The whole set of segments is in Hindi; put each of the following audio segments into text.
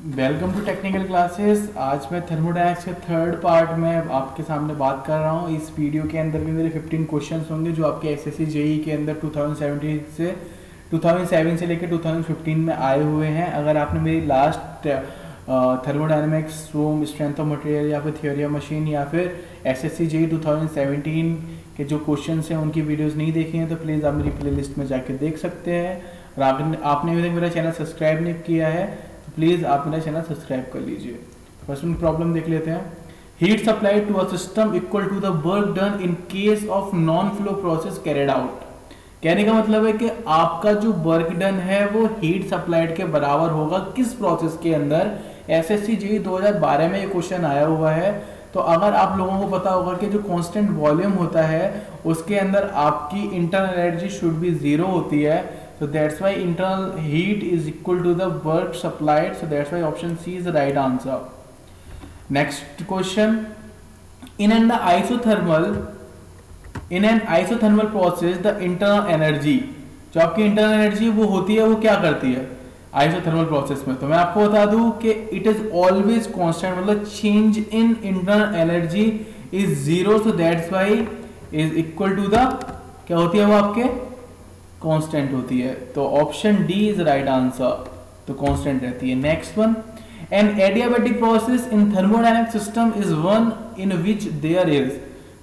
वेलकम टू टेक्निकल क्लासेस आज मैं थर्मोडाइनमिक्स के थर्ड पार्ट में आपके सामने बात कर रहा हूँ। इस वीडियो के अंदर भी मेरे 15 क्वेश्चंस होंगे जो आपके एस एस के अंदर 2017 से 2007 से लेकर 2015 में आए हुए हैं। अगर आपने मेरी last thermodynamics room strength of material या फिर थियोरी ऑफ़ मशीन या फिर एस एस सी के जो क्वेश्चन हैं, उनकी वीडियोज़ नहीं देखी हैं तो प्लीज़ आप मेरी प्ले में जाके देख सकते हैं। और आपने अभी तक मेरा चैनल सब्सक्राइब नहीं किया है प्लीज़ आप मेरा चैनल सब्सक्राइब कर लीजिए। फ़र्स्ट में प्रॉब्लम देख लेते हैं। Heat supply to a system equal to the work done in case of non flow process carried out कहने का मतलब है कि आपका जो वर्क डन है, वो हीट सप्लाइड के बराबर होगा किस प्रोसेस के अंदर? एस एस सी जी दो हज़ार बारह में ये क्वेश्चन आया हुआ है। तो अगर आप लोगों को पता होगा कि जो कांस्टेंट वॉल्यूम होता है, उसके अंदर आपकी इंटरनल एनर्जी शुड भी ज़ीरो होती है। So that's why internal heat is equal to the work supplied. So that's why option C is the right answer. Next question. In an isothermal, in an isothermal process, the internal energy जो आपकी इंटरनल एनर्जी वो होती है वो क्या करती है आइसोथर्मल प्रोसेस में तो मैं आपको बता दूँ कि इट इज़ ऑलवेज कांस्टेंट मतलब change in internal energy is zero so that's why is equal to the क्या होती है वो आपके कांस्टेंट होती है तो option D is right answer तो कांस्टेंट रहती है। Next one an adiabatic process in thermodynamic system is one in which there is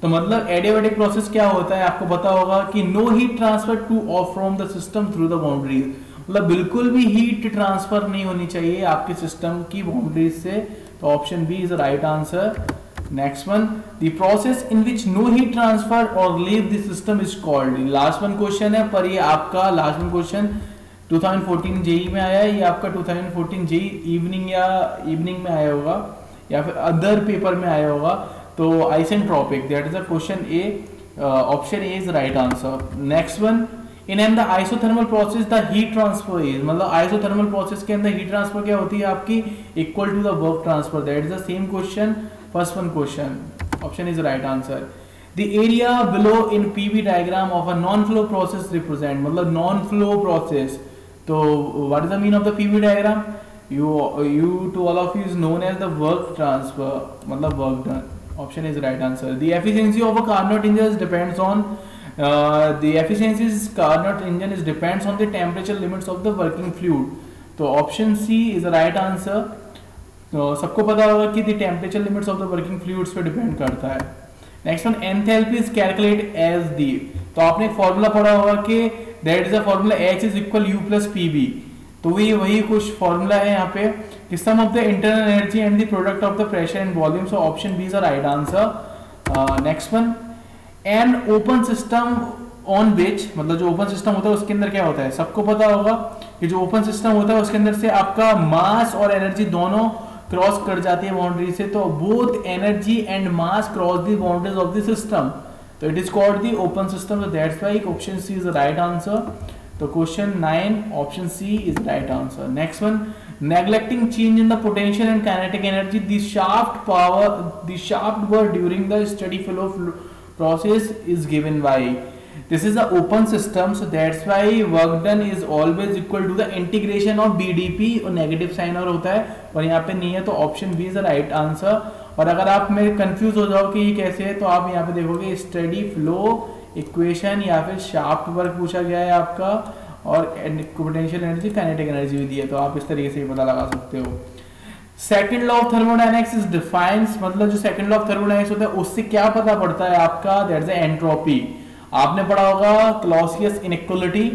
तो मतलब एडियाबेटिक प्रोसेस क्या होता है? आपको पता होगा कि no heat transfer to of from the system through the boundaries मतलब बिल्कुल भी हीट ट्रांसफ़र नहीं होनी चाहिए आपके सिस्टम की बाउंड्रीज से तो option B is right answer Next one, the process in which no heat transfer or leave the system is called. Last one question है पर ये आपका last one question 2014 जेई में आया ये आपका 2014 जेई इवनिंग या इवनिंग में आया होगा या फिर अदर पेपर में आया होगा तो isentropic that is a question A option A is right answer next one in an the isothermal process the heat transfer is मतलब आइसोथर्मल प्रोसेस के अंदर हीट ट्रांसफ़र क्या होती है आपकी? Equal to the work transfer that is the same question First one question. Option is the right answer. The area below in PV diagram of a non-flow process represent मतलब non-flow process. So what is the mean of the PV diagram? You you to all of you is known as the work transfer मतलब work done. Option is the right answer. The efficiency of a Carnot engine depends on uh, the efficiency of Carnot engine is depends on the temperature limits of the working fluid. So option C is the right answer. तो सबको पता होगा कि temperature limits of the working fluids पे डिपेंड करता है। Next one enthalpy is calculate as the तो आपने एक फॉर्मूला पढ़ा होगा कि that is a formula H is equal U plus P B तो वही वही कुछ फॉर्मूला है यहाँ पे कि sum of the internal energy and the product of the pressure and volume so option B is a right answer next one an open system on which मतलब जो ओपन सिस्टम होता है उसके अंदर क्या होता है? सबको पता होगा कि जो ओपन सिस्टम होता है उसके अंदर से आपका मास और एनर्जी दोनों क्रॉस कर जाती है बाउंड्री से तो both energy and mass cross the boundaries of the system तो it is called the open system option C is right answer तो question nine option C is right answer next one neglecting change in the potential and kinetic energy the shaft power the shaft work during the study flow process is given by this is the open system, so that's why work done is always equal to the integration of bdp और नेगेटिव साइन और होता है। और यहाँ पे नहीं है तो option B is right answer और अगर आप में कंफ्यूज हो जाओ कि ये कैसे है तो आप यहाँ पे देखोगे स्टडी फ्लो इक्वेशन या फिर शाफ्ट वर्क पूछा गया है आपका। और पोटेंशियल एनर्जी काइनेटिक एनर्जी भी दी है तो आप इस तरीके से पता लगा सकते हो। Second law of thermodynamics is defines मतलब जो सेकंड लॉ ऑफ़ थर्मोडायनेमिक्स होता है, उससे क्या पता पड़ता है आपका? दैट इज़ एंट्रोपी आपने पढ़ा होगा क्लॉसियस इनइक्वलिटी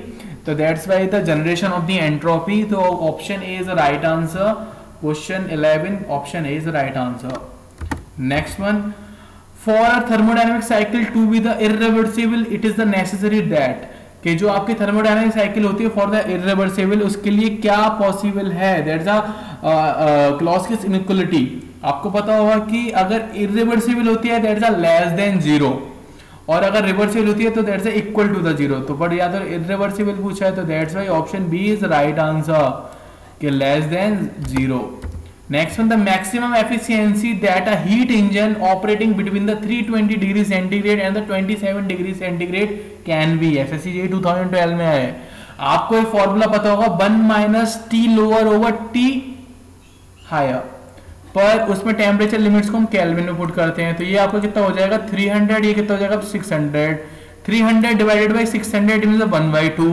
तो that's why the generation of the entropy तो option A is right answer question 11 option A is right answer next one for thermodynamic cycle to be the irreversible it is the necessary that कि जो आपकी थर्मोडायनेमिक साइकिल होती है फॉर द इरिवर्सिबल उसके लिए क्या पॉसिबल है? दैट्स अ क्लॉसियस इनइक्वलिटी आपको पता होगा कि अगर इरिवर्सिबल होती है that's a less than zero और अगर रिवर्सिबल होती है तो that's equal to the zero तो बट या तो इरिवर्सिबल पूछा है तो that's why option B is right answer कि less than zero next one the maximum efficiency that a heat engine operating between the 320 degree centigrade and the 27 degree centigrade can be SSC J 2012 में आए आपको एक फॉर्मूला पता होगा one minus T lower over T higher पर उसमें टेम्परेचर लिमिट्स को हम केल्विन में पुट करते हैं तो ये आपको कितना हो जाएगा? 300 ये कितना हो जाएगा? 600 300 divided by 600 hundred mean one by two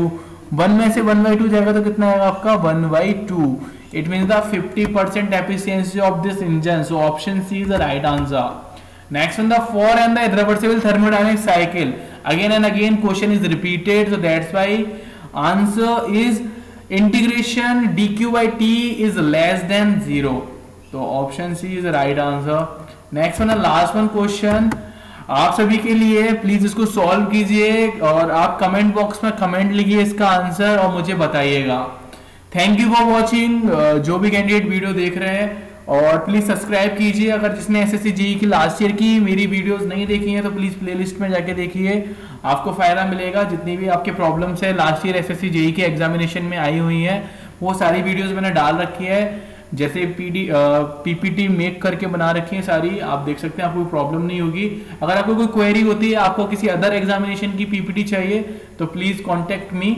one में से वन बाई टू जाएगा तो कितना आएगा आपका? One by two it mean the 50 percent efficiency of this engine so option C is the right answer next one the four and the irreversible thermodynamic cycle. Again and again, question is repeated. So, that's why answer is integration dq by t is less than zero. तो option C is right answer next one last one question आप सभी के लिए प्लीज़ इसको सॉल्व कीजिए और आप कमेंट बॉक्स में कमेंट लिखिए इसका आंसर और मुझे बताइएगा. थैंक यू फॉर वॉचिंग जो भी कैंडिडेट वीडियो देख रहे हैं और प्लीज़ सब्सक्राइब कीजिए. अगर जिसने एस एस की लास्ट ईयर की मेरी वीडियोस नहीं देखी हैं तो प्लीज़ प्लेलिस्ट में जाके देखिए. आपको फ़ायदा मिलेगा. जितनी भी आपके प्रॉब्लम्स है लास्ट ईयर एस एस के एग्जामिनेशन में आई हुई है, वो सारी वीडियोज़ मैंने डाल रखी है. जैसे पीडी पीपीटी मेक करके बना रखी है सारी, आप देख सकते हैं, आपको प्रॉब्लम नहीं होगी। अगर आपको कोई क्वेरी होती है, आपको किसी अदर एग्जामिनेशन की पीपीटी चाहिए तो प्लीज़ कॉन्टेक्ट मी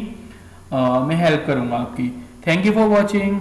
मैं हेल्प करूँगा आपकी। Thank you for watching